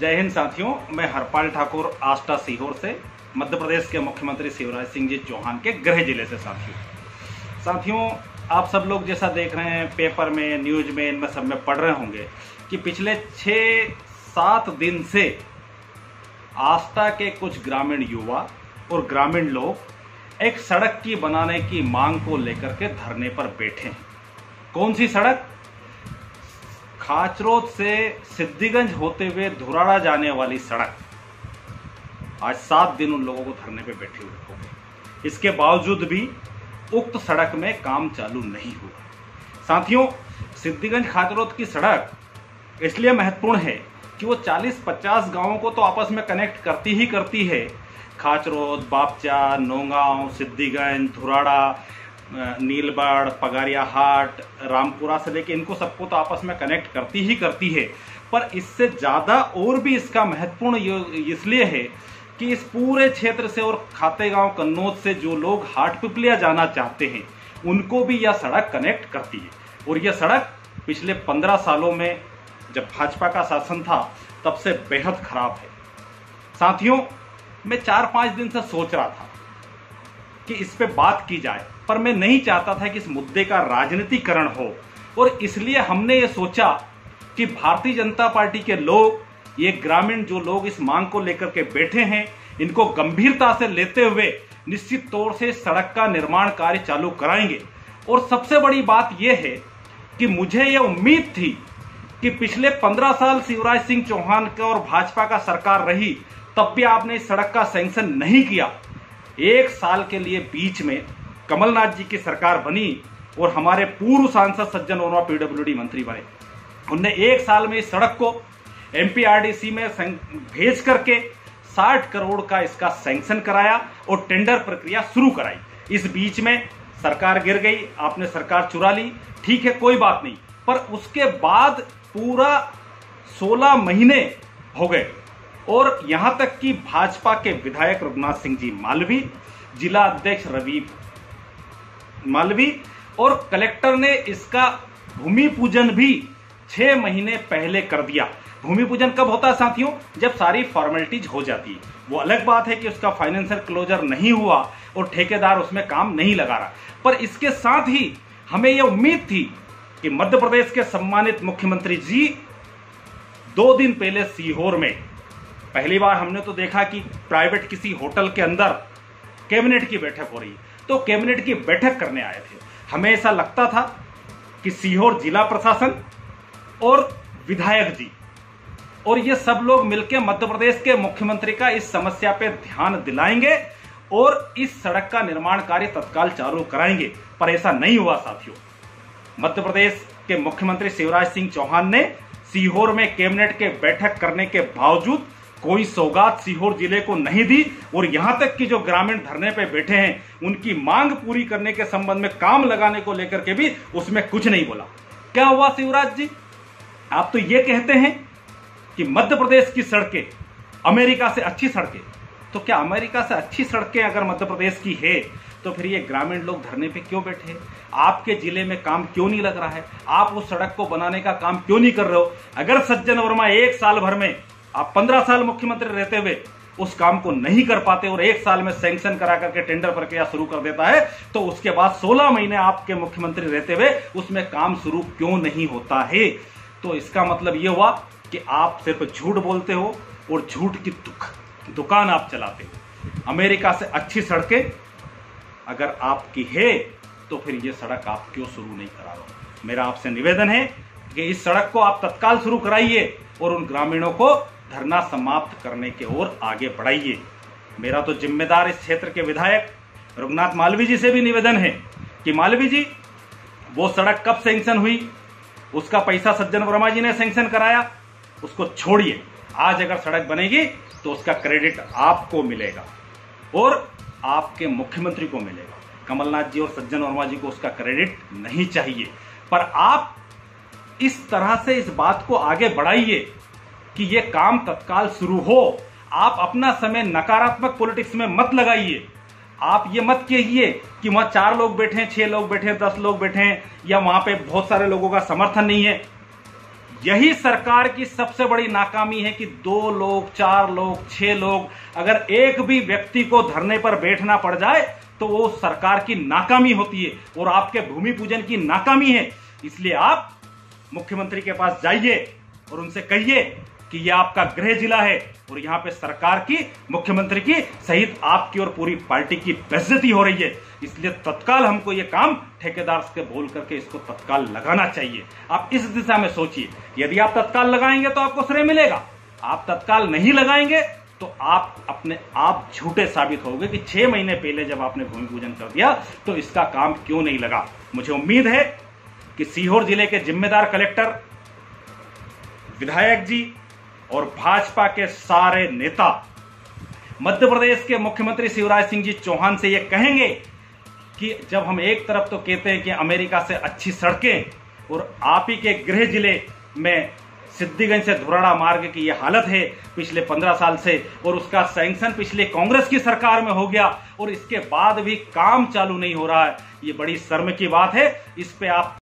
जय हिंद साथियों, मैं हरपाल ठाकुर आस्था सीहोर से, मध्य प्रदेश के मुख्यमंत्री शिवराज सिंह जी चौहान के गृह ज़िले से साथियों। साथियों, आप सब लोग जैसा देख रहे हैं, पेपर में, न्यूज़ में, इनमें सब में पढ़ रहे होंगे कि पिछले छः सात दिन से आस्था के कुछ ग्रामीण युवा और ग्रामीण लोग एक सड़क की बनाने की मांग को लेकर के धरने पर बैठे हैं। कौन सी सड़क? खाचरोद से सिद्धिगंज होते हुए धुराड़ा जाने वाली सड़क। आज सात दिन उन लोगों को धरने पे बैठे हुए हो इसके बावजूद भी उक्त सड़क में काम चालू नहीं हुआ। साथियों, सिद्धिगंज खाचरोद की सड़क इसलिए महत्वपूर्ण है कि वो 40-50 गाँवों को तो आपस में कनेक्ट करती ही करती है। खाचरोद, बापचा, नोगांव, सिद्धिगंज, धुराड़ा नीलबाड़ पगारिया हाट रामपुरा से लेके इनको सबको तो आपस में कनेक्ट करती ही करती है। पर इससे ज़्यादा और भी इसका महत्वपूर्ण इसलिए है कि इस पूरे क्षेत्र से और खातेगांव, कन्नौज से जो लोग हाट पिपलिया जाना चाहते हैं, उनको भी यह सड़क कनेक्ट करती है। और यह सड़क पिछले पंद्रह सालों में जब भाजपा का शासन था, तब से बेहद खराब है। साथियों, मैं चार पाँच दिन से सोच रहा था कि इस पे बात की जाए। पर मैं नहीं चाहता था कि इस मुद्दे का राजनीतिकरण हो। और इसलिए हमने ये सोचा कि भारतीय जनता पार्टी के लोग, ये ग्रामीण जो लोग इस मांग को लेकर के बैठे हैं, इनको गंभीरता से लेते हुए निश्चित तौर से सड़क का निर्माण कार्य चालू कराएँगे। और सबसे बड़ी बात यह है कि मुझे यह उम्मीद थी कि पिछले पंद्रह साल शिवराज सिंह चौहान का और भाजपा का सरकार रही, तब भी आपने इस सड़क का सैंक्शन नहीं किया। एक साल के लिए बीच में कमलनाथ जी की सरकार बनी और हमारे पूर्व सांसद सज्जन वर्मा पीडब्ल्यूडी मंत्री बने। उनने एक साल में इस सड़क को एमपीआरडीसी में भेज करके 60 करोड़ का इसका सैंक्शन कराया और टेंडर प्रक्रिया शुरू कराई। इस बीच में सरकार गिर गई, आपने सरकार चुरा ली, ठीक है, कोई बात नहीं। पर उसके बाद पूरा 16 महीने हो गए और यहाँ तक कि भाजपा के विधायक रघुनाथ सिंह जी मालवी जिला अध्यक्ष रवि मालवी और कलेक्टर ने इसका भूमि पूजन भी छह महीने पहले कर दिया। भूमि पूजन कब होता है साथियों? जब सारी फॉर्मेलिटीज हो जाती है। वो अलग बात है कि उसका फाइनेंशियल क्लोजर नहीं हुआ और ठेकेदार उसमें काम नहीं लगा रहा। पर इसके साथ ही हमें यह उम्मीद थी कि मध्य प्रदेश के सम्मानित मुख्यमंत्री जी दो दिन पहले सीहोर में, पहली बार हमने तो देखा कि प्राइवेट किसी होटल के अंदर कैबिनेट की बैठक हो रही है। तो कैबिनेट की बैठक करने आए थे। हमें ऐसा लगता था कि सीहोर जिला प्रशासन और विधायक जी और ये सब लोग मिलकर मध्य प्रदेश के मुख्यमंत्री का इस समस्या पे ध्यान दिलाएँगे और इस सड़क का निर्माण कार्य तत्काल चालू कराएँगे। पर ऐसा नहीं हुआ, साथियों। मध्य प्रदेश के मुख्यमंत्री शिवराज सिंह चौहान ने सीहोर में कैबिनेट के बैठक करने के बावजूद कोई सौगात सीहोर ज़िले को नहीं दी और यहाँ तक कि जो ग्रामीण धरने पर बैठे हैं, उनकी मांग पूरी करने के संबंध में काम लगाने को लेकर के भी उसमें कुछ नहीं बोला। क्या हुआ शिवराज जी? आप तो ये कहते हैं कि मध्य प्रदेश की सड़कें अमेरिका से अच्छी सड़कें तो क्या अमेरिका से अच्छी सड़कें अगर मध्य प्रदेश की है तो फिर ये ग्रामीण लोग धरने पे क्यों बैठे? आपके ज़िले में काम क्यों नहीं लग रहा है? आप उस सड़क को बनाने का काम क्यों नहीं कर रहे हो? अगर सज्जन वर्मा एक साल भर में आप पंद्रह साल मुख्यमंत्री रहते हुए उस काम को नहीं कर पाते और एक साल में सैंक्शन करा करके टेंडर प्रक्रिया शुरू कर देता है तो उसके बाद 16 महीने आपके मुख्यमंत्री रहते हुए उसमें काम शुरू क्यों नहीं होता है? तो इसका मतलब यह हुआ कि आप सिर्फ़ झूठ बोलते हो और झूठ की दुख, दुकान आप चलाते हो। अमेरिका से अच्छी सड़कें अगर आपकी है तो फिर यह सड़क आप क्यों शुरू नहीं करा रहे मेरा आपसे निवेदन है कि इस सड़क को आप तत्काल शुरू कराइए और उन ग्रामीणों को धरना समाप्त करने की ओर आगे बढ़ाइए। मेरा तो जिम्मेदार इस क्षेत्र के विधायक रघुनाथ मालवी जी से भी निवेदन है कि मालवी जी, वो सड़क कब सेंक्शन हुई, उसका पैसा सज्जन वर्मा जी ने सेंक्शन कराया, उसको छोड़िए। आज अगर सड़क बनेगी तो उसका क्रेडिट आपको मिलेगा और आपके मुख्यमंत्री को मिलेगा। कमलनाथ जी और सज्जन वर्मा जी को उसका क्रेडिट नहीं चाहिए। पर आप इस तरह से इस बात को आगे बढ़ाइए। कि यह काम तत्काल शुरू हो। आप अपना समय नकारात्मक पॉलिटिक्स में मत लगाइए। आप ये मत कहिए कि वहाँ चार लोग बैठे छह लोग बैठे दस लोग बैठे या वहाँ पे बहुत सारे लोगों का समर्थन नहीं है। यही सरकार की सबसे बड़ी नाकामी है कि दो लोग, चार लोग, छह लोग, अगर एक भी व्यक्ति को धरने पर बैठना पड़ जाए तो वो सरकार की नाकामी होती है और आपके भूमि पूजन की नाकामी है। इसलिए आप मुख्यमंत्री के पास जाइए और उनसे कहिए कि यह आपका गृह जिला है और यहाँ पे सरकार की, मुख्यमंत्री की, सहित आपकी और पूरी पार्टी की बेजती हो रही है। इसलिए तत्काल हमको ये काम ठेकेदार से बोल करके इसको तत्काल लगाना चाहिए। आप इस दिशा में सोचिए। यदि आप तत्काल लगाएँगे तो आपको श्रेय मिलेगा। आप तत्काल नहीं लगाएँगे तो आप अपने आप झूठे साबित होगे कि छह महीने पहले जब आपने भूमि पूजन कर दिया तो इसका काम क्यों नहीं लगा। मुझे उम्मीद है कि सीहोर ज़िले के जिम्मेदार कलेक्टर, विधायक जी और भाजपा के सारे नेता। मध्य प्रदेश के मुख्यमंत्री शिवराज सिंह जी चौहान से ये कहेंगे कि जब हम एक तरफ़ तो कहते हैं कि अमेरिका से अच्छी सड़कें और आप ही के गृह ज़िले में सिद्धिगंज से धुराड़ा मार्ग की यह हालत है पिछले पंद्रह साल से और उसका सैंक्शन पिछले कांग्रेस की सरकार में हो गया और इसके बाद भी काम चालू नहीं हो रहा है। ये बड़ी शर्म की बात है। इस पे आप